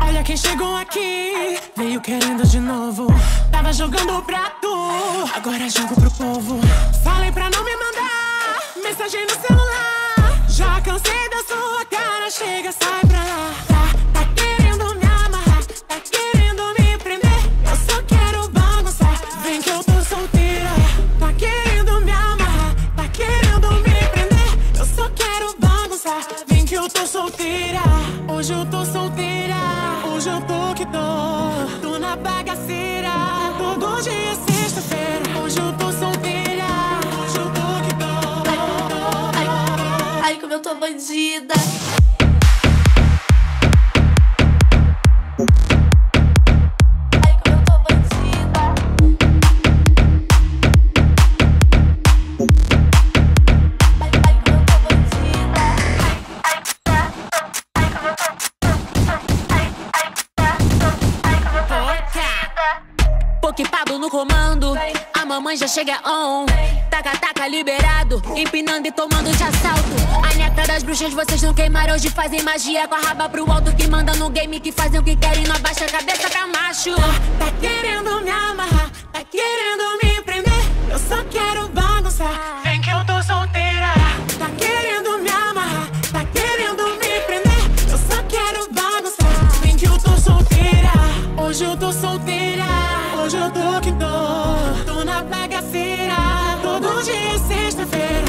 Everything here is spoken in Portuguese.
Olha quem chegou aqui, veio querendo de novo. Tava jogando pra tu, agora jogo pro povo. Falei pra não me mandar mensagem no celular. Já cansei da sua cara, chega, sai pra lá. Que eu tô solteira. Hoje eu tô solteira, hoje eu tô que tô. Tô na bagaceira, todo dia é sexta-feira. Hoje eu tô solteira, hoje eu tô que tô. Ai, como eu tô bandida. Pablo no comando, a mamãe já chega on. Taca, taca, liberado, empinando e tomando de assalto. A neta das bruxas, vocês não queimaram. Hoje fazem magia com a raba pro alto. Que manda no game, que fazem o que querem. Não abaixa a cabeça pra macho. Tá querendo me amarrar, tá querendo me prender. Eu só quero bagunçar. Vem que eu tô solteira. Tá querendo me amarrar, tá querendo me prender. Eu só quero bagunçar. Vem que eu tô solteira. Hoje eu tô solteira. Hoje eu tô que tô. Tô na bagaceira. Todo dia é sexta-feira.